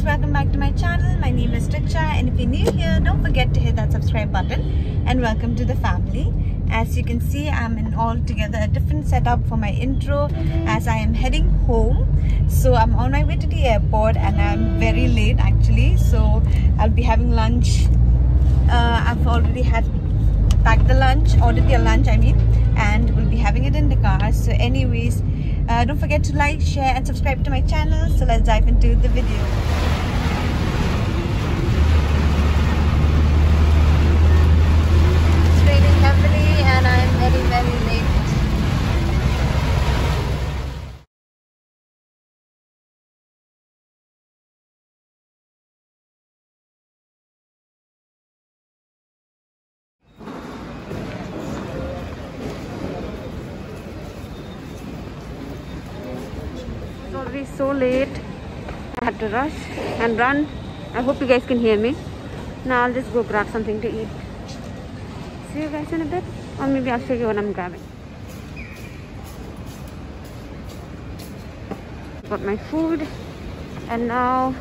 guys, welcome back to my channel. My name is Richa and if you're new here, don't forget to hit that subscribe button and welcome to the family. As you can see, I'm in altogether a different setup for my intro as I am heading home. So I'm on my way to the airport and I'm very late actually. So I'll be having lunch. Uh, I've already had packed the lunch, ordered your lunch I mean, and we'll be having it in the car. So anyways, uh, don't forget to like, share and subscribe to my channel. So let's dive into the video. It's so late. I had to rush and run. I hope you guys can hear me. Now I'll just go grab something to eat. See you guys in a bit. Or maybe I'll show you what I'm grabbing. Got my food and now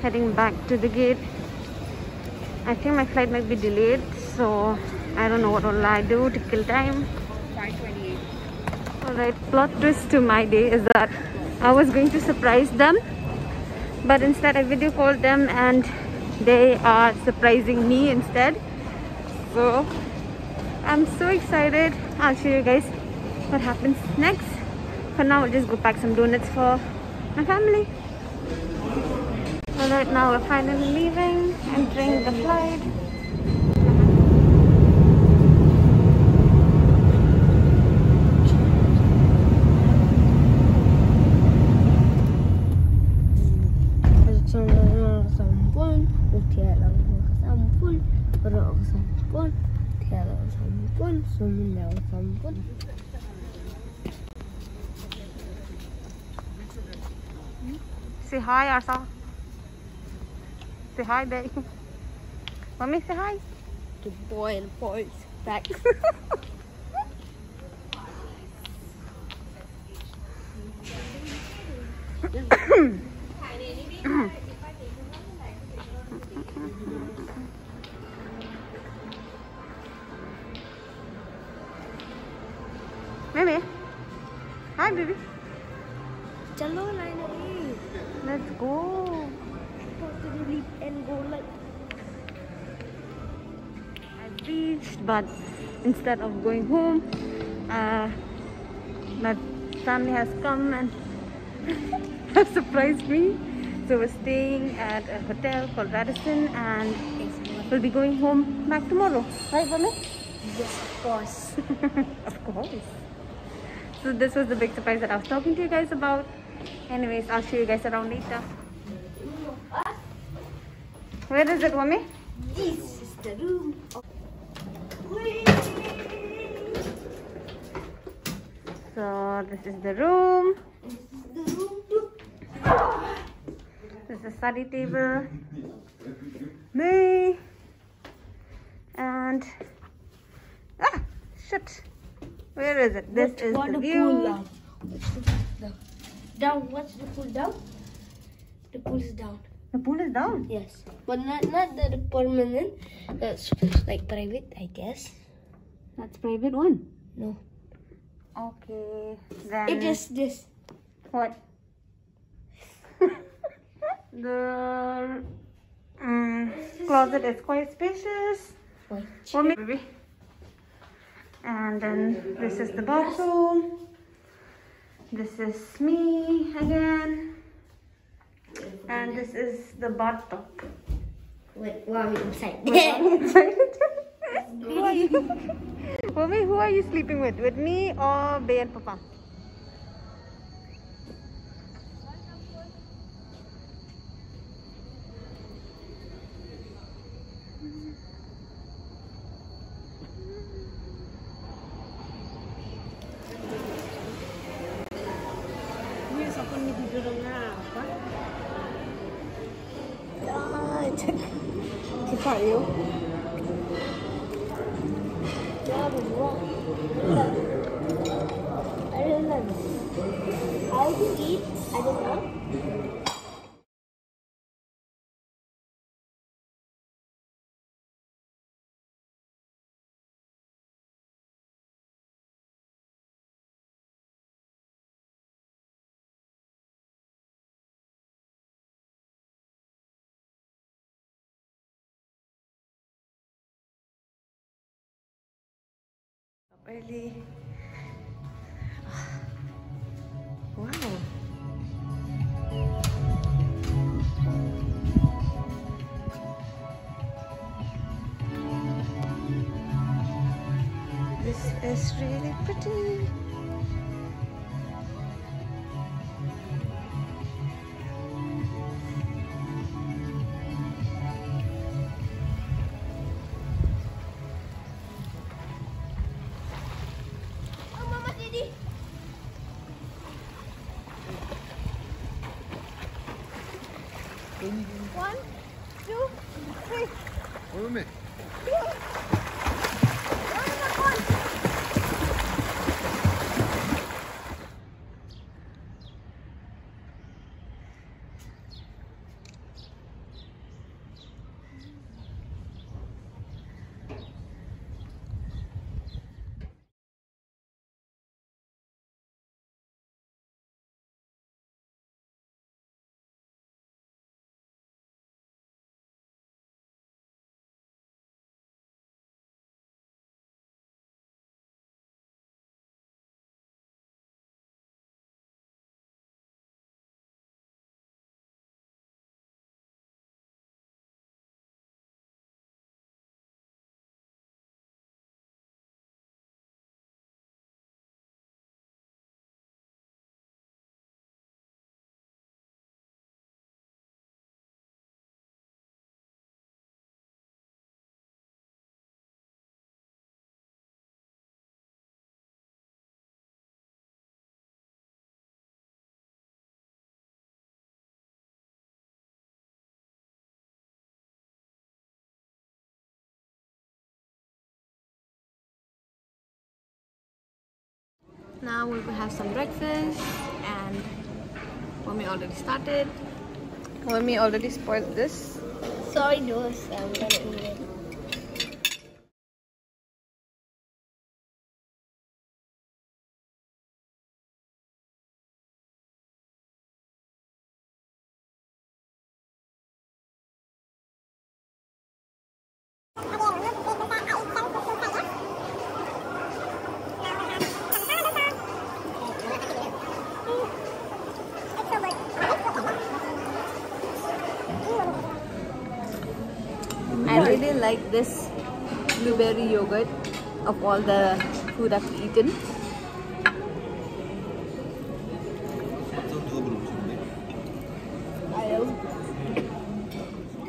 heading back to the gate. I think my flight might be delayed so I don't know what will I do to kill time. 528. Alright, plot twist to my day is that I was going to surprise them but instead I video called them and they are surprising me instead. So I'm so excited. I'll show you guys what happens next. For now, I'll just go pack some donuts for my family. Alright, now we're finally leaving, entering the flight. Sampun, utiara sampun, rok sampun, tiara sampun, sumenau sampun. Say hi, Arsa. Say hi, babe. Mommy, say hi. The boy and boys back. Baby. Hi, baby. Chalo line Let's go. the and go like I reached, but instead of going home, uh, my family has come and have surprised me. So we're staying at a hotel called Radisson and we'll be going home back tomorrow. Right, mommy? yes of course. of course. So this was the big surprise that I was talking to you guys about. Anyways, I'll show you guys around later. Where is it, mommy? This is the room. So this is the room. The room. This is the study table. Me. And ah, shit. Where is it? This is What the the view. pool down. What's the down? Down. What's the pool down? The pool is down. The pool is down. Yes, but not not the permanent. That's like private, I guess. That's private one. No, Okay. Then it is this. what? the um, closet is quite spacious. Wait. For me, baby. And then this is the bathroom. This is me again. And this is the bathtub. Wait, what are we inside? who are you? Mommy, who are you sleeping with? With me or Bay and Papa? Cepat you. Yeah, but what? I don't know. I will eat. I don't know. Really? Wow. This is really pretty One, two, three. Follow me. Now we will have some breakfast and mommy already started. Mommy already spoiled this. Sorry, Nose. Uh, I'm gonna eat it. Like this blueberry yogurt of all the food I've eaten.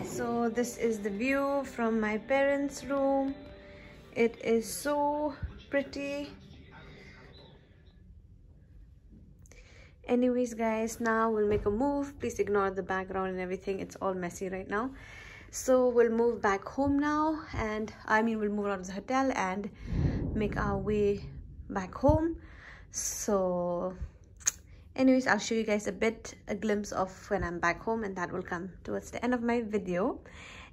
So this is the view from my parents' room. It is so pretty. Anyways guys, now we'll make a move. Please ignore the background and everything. It's all messy right now. So we'll move back home now and I mean we'll move out of the hotel and make our way back home. So anyways i'll show you guys a bit a glimpse of when i'm back home and that will come towards the end of my video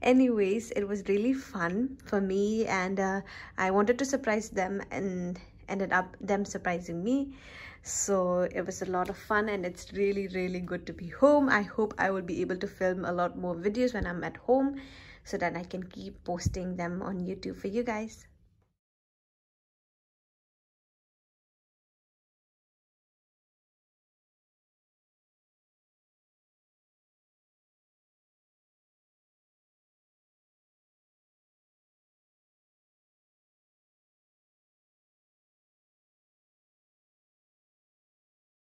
anyways it was really fun for me and uh, i wanted to surprise them and ended up them surprising me. So it was a lot of fun and it's really really good to be home. I hope i will be able to film a lot more videos when i'm at home so that i can keep posting them on youtube for you guys